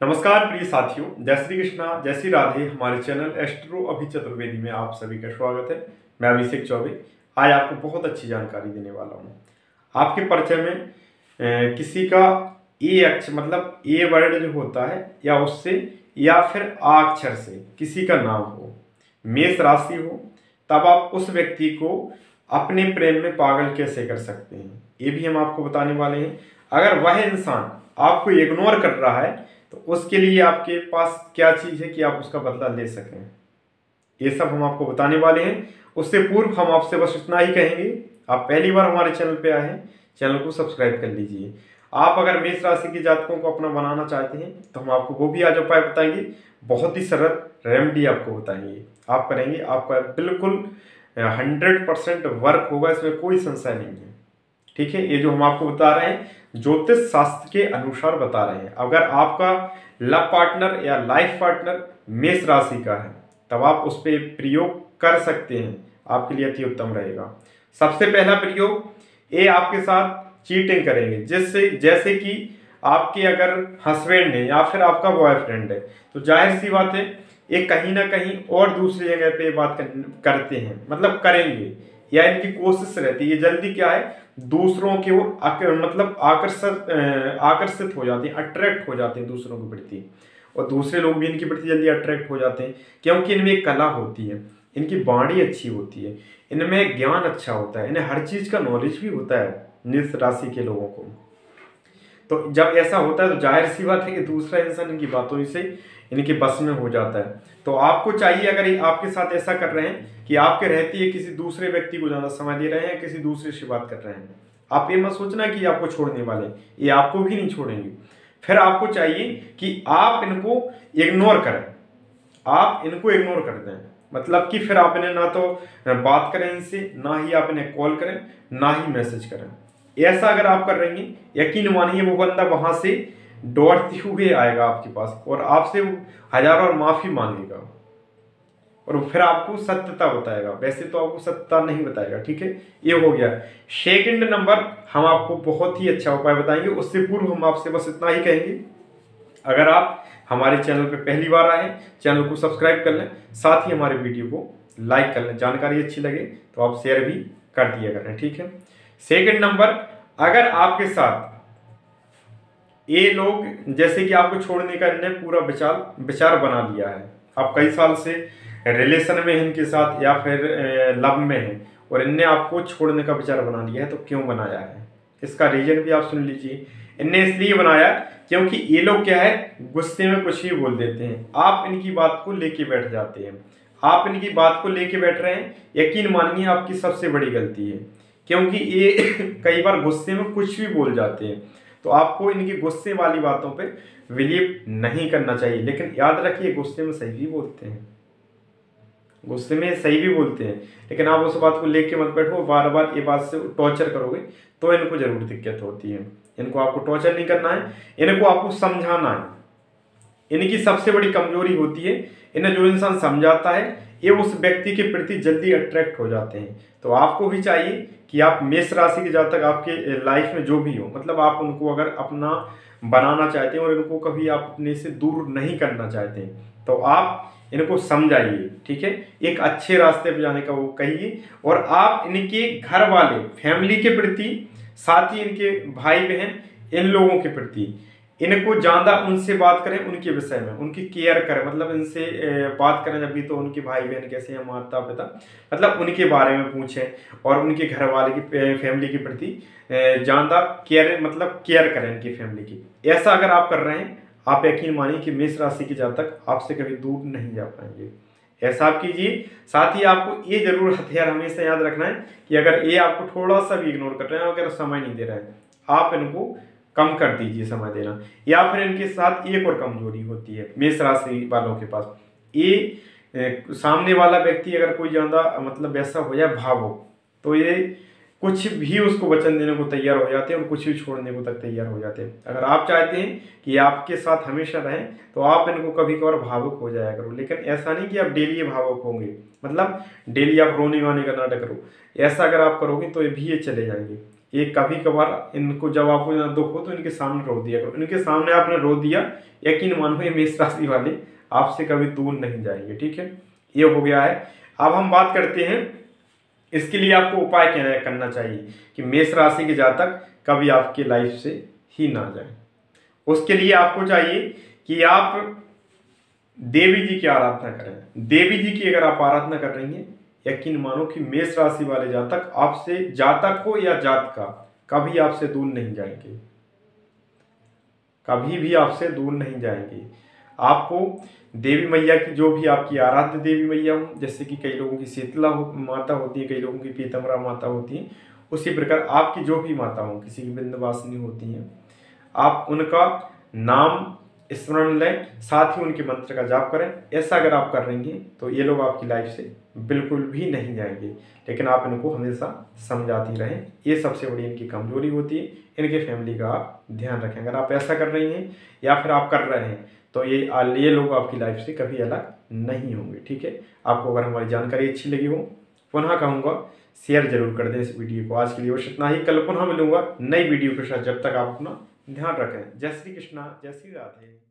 नमस्कार प्रिय साथियों जय श्री कृष्णा जय श्री राधे। हमारे चैनल एस्ट्रो अभि चतुर्वेदी में आप सभी का स्वागत है। मैं अभिषेक चौबे। आज आपको बहुत अच्छी जानकारी देने वाला हूँ। आपके परिचय में अ, किसी का ए अक्ष मतलब ए वर्ड जो होता है या उससे या फिर आ अक्षर से किसी का नाम हो मेष राशि हो तब आप उस व्यक्ति को अपने प्रेम में पागल कैसे कर सकते हैं? ये भी हम आपको बताने वाले हैं। अगर वह इंसान आपको इग्नोर कर रहा है तो उसके लिए आपके पास क्या चीज़ है कि आप उसका बदला ले सकें? ये सब हम आपको बताने वाले हैं। उससे पूर्व हम आपसे बस इतना ही कहेंगे। आप पहली बार हमारे चैनल पे आए हैं, चैनल को सब्सक्राइब कर लीजिए। आप अगर मेष राशि के जातकों को अपना बनाना चाहते हैं तो हम आपको वो भी आज उपाय बताएँगे। बहुत ही सरल रेमेडी आपको बताएँगे। आप करेंगे, आपका बिल्कुल हंड्रेड परसेंट वर्क होगा, इसमें कोई संशय नहीं है। ठीक है? ये जो हम आपको बता रहे हैं, ज्योतिष शास्त्र के अनुसार बता रहे हैं। अगर आपका लव पार्टनर या लाइफ पार्टनर मेष राशि का है, तब आप उस पर प्रयोग कर सकते हैं। आपके लिए अति उत्तम रहेगा। सबसे पहला प्रयोग ये आपके साथ चीटिंग करेंगे। जिससे, जैसे कि आपके अगर हस्बैंड है या फिर आपका बॉयफ्रेंड है तो ज़ाहिर सी बात है, ये कहीं ना कहीं और दूसरी जगह पे बात करते हैं। मतलब करेंगे। या इनकी कोशिश रहती है जल्दी क्या है, दूसरों की ओर मतलब आकर्षक आकर्षित हो जाते हैं अट्रैक्ट हो जाते हैं दूसरों के प्रति। और दूसरे लोग भी इनके प्रति जल्दी अट्रैक्ट हो जाते हैं, क्योंकि इनमें एक कला होती है, इनकी बाणी अच्छी होती है, इनमें ज्ञान अच्छा होता है, इन्हें हर चीज़ का नॉलेज भी होता है निस राशि के लोगों को। तो जब ऐसा होता है तो ज़ाहिर सी बात है कि दूसरा इंसान इनकी बातों से इनके बस में हो जाता है। तो आपको चाहिए अगर ये आपके साथ ऐसा कर रहे हैं कि आपके रहती है किसी दूसरे व्यक्ति को ज़्यादा समय दे रहे हैं किसी दूसरे से बात कर रहे हैं, आप ये मत सोचना कि आपको छोड़ने वाले ये आपको भी नहीं छोड़ेंगे। फिर आपको चाहिए कि आप इनको इग्नोर करें। आप इनको इग्नोर कर दें। मतलब कि फिर आप इन्हें ना तो बात करें इनसे, ना ही आप इन्हें कॉल करें, ना ही मैसेज करें। ऐसा अगर आप कर रहे हैं, यकीन मानिए वो बंदा वहाँ से दौड़ते हुए आएगा आपके पास और आपसे हज़ारों और माफ़ी मांगेगा। और फिर आपको सत्यता बताएगा। वैसे तो आपको सत्यता नहीं बताएगा, ठीक है? ये हो गया। सेकंड नंबर, हम आपको बहुत ही अच्छा उपाय बताएँगे। उससे पूर्व हम आपसे बस इतना ही कहेंगे। अगर आप हमारे चैनल पर पहली बार आए चैनल को सब्सक्राइब कर लें, साथ ही हमारे वीडियो को लाइक कर लें। जानकारी अच्छी लगे तो आप शेयर भी कर दिया करें, ठीक है? सेकंड नंबर अगर आपके साथ ये लोग, जैसे कि आपको छोड़ने का इन्हें पूरा विचार विचार बना लिया है। आप कई साल से रिलेशन में इनके साथ या फिर लव में हैं और इनने आपको छोड़ने का विचार बना लिया है तो क्यों बनाया है? इसका रीजन भी आप सुन लीजिए। इनने इसलिए बनाया क्योंकि ये लोग क्या है, गुस्से में कुछ ही बोल देते हैं। आप इनकी बात को लेके बैठ जाते हैं। आप इनकी बात को लेके बैठ रहे हैं। यकीन मानिए, आपकी सबसे बड़ी गलती है। क्योंकि ये कई बार गुस्से में कुछ भी बोल जाते हैं। तो आपको इनकी गुस्से वाली बातों पे बिलीव नहीं करना चाहिए। लेकिन याद रखिए, गुस्से में सही भी बोलते हैं। गुस्से में सही भी बोलते हैं। लेकिन आप उस बात को लेके मत बैठो बार बार ये बात से टॉर्चर करोगे तो इनको ज़रूर दिक्कत होती है। इनको आपको टॉर्चर नहीं करना है, इनको आपको समझाना है। इनकी सबसे बड़ी कमज़ोरी होती है, इन्हें जो इंसान समझाता है, ये उस व्यक्ति के प्रति जल्दी अट्रैक्ट हो जाते हैं। तो आपको भी चाहिए कि आप मेष राशि के जब तक आपके लाइफ में जो भी हो मतलब आप उनको अगर अपना बनाना चाहते हैं और इनको कभी आप अपने से दूर नहीं करना चाहते हैं तो आप इनको समझाइए, ठीक है? एक अच्छे रास्ते पर जाने का वो कहिए और आप इनके घर वाले फैमिली के प्रति, साथ ही इनके भाई बहन इन लोगों के प्रति इनको ज़्यादा उनसे बात करें, उनके विषय में, उनकी केयर करें मतलब इनसे बात करें, जब भी तो उनके भाई बहन कैसे हैं माता पिता मतलब उनके बारे में पूछें और उनके घर वाले की फैमिली के प्रति ज़्यादा केयर मतलब केयर करें इनकी फैमिली की। ऐसा अगर आप कर रहे हैं, आप यकीन मानिए कि मेष राशि के जब तक आपसे कभी दूर नहीं जा पाएँगे। ऐसा आप कीजिए। साथ ही आपको ये ज़रूर हथियार हमेशा याद रखना है कि अगर ये आपको थोड़ा सा भी इग्नोर कर रहे हैं, अगर समय नहीं दे रहे हैं, आप इनको कम कर दीजिए समय देना, या फिर इनके साथ एक और कमज़ोरी होती है, मेष राशि वालों के पास। ये सामने वाला व्यक्ति अगर कोई ज़्यादा मतलब ऐसा हो जाए भावुक तो ये कुछ भी उसको वचन देने को तैयार हो जाते हैं और कुछ भी छोड़ने को तक तैयार हो जाते हैं। अगर आप चाहते हैं कि आपके साथ हमेशा रहें तो आप इनको कभी कभार भावुक हो जाया करो, लेकिन ऐसा नहीं कि आप डेली भावुक होंगे। मतलब डेली आप रोने वाने का नाटक करो। ऐसा अगर आप करोगे तो ये भी ये चले जाएँगे। ये कभी कभार इनको जब आपको दुख हो तो इनके सामने रो दिया करो। इनके सामने आपने रो दिया, यकीन मानो ये मेष राशि वाले आपसे कभी दूर नहीं जाएँगे, ठीक है? ये हो गया है। अब हम बात करते हैं, इसके लिए आपको उपाय क्या करना चाहिए कि मेष राशि के जातक कभी आपके लाइफ से ही ना जाए। उसके लिए आपको चाहिए कि आप देवी जी की आराधना करें। देवी जी की अगर आप आराधना कर रही हैं यकीन मानो कि मेष राशि वाले जातक आपसे जातक हो या जात का कभी आपसे दूर नहीं जाएँगे। कभी भी आपसे दूर नहीं जाएँगे। आपको देवी मैया की जो भी आपकी आराध्य देवी मैया हो जैसे कि कई लोगों की शीतला हो, माता होती है कई लोगों की पीतमरा माता होती है उसी प्रकार आपकी जो भी माता हो किसी की बिंदवासिनी होती हैं आप उनका नाम स्मरण लें साथ ही उनके मंत्र का जाप करें। ऐसा अगर आप कर रही तो ये लोग आपकी लाइफ से बिल्कुल भी नहीं जाएँगे। लेकिन आप इनको हमेशा समझाती रहें। ये सबसे बड़ी इनकी कमज़ोरी होती है। इनके फैमिली का आप ध्यान रखें। अगर आप ऐसा कर रही हैं या फिर आप कर रहे हैं तो ये ये लोग आपकी लाइफ से कभी अलग नहीं होंगे। ठीक है? आपको अगर हमारी जानकारी अच्छी लगी हो, पुनः कहूँगा शेयर ज़रूर कर दें इस वीडियो को। आज के लिए बस इतना ही। कल पुनः मिलूँगा नई वीडियो के साथ। जब तक आप अपना ध्यान रखें। जय श्री कृष्णा। जय श्री राधे।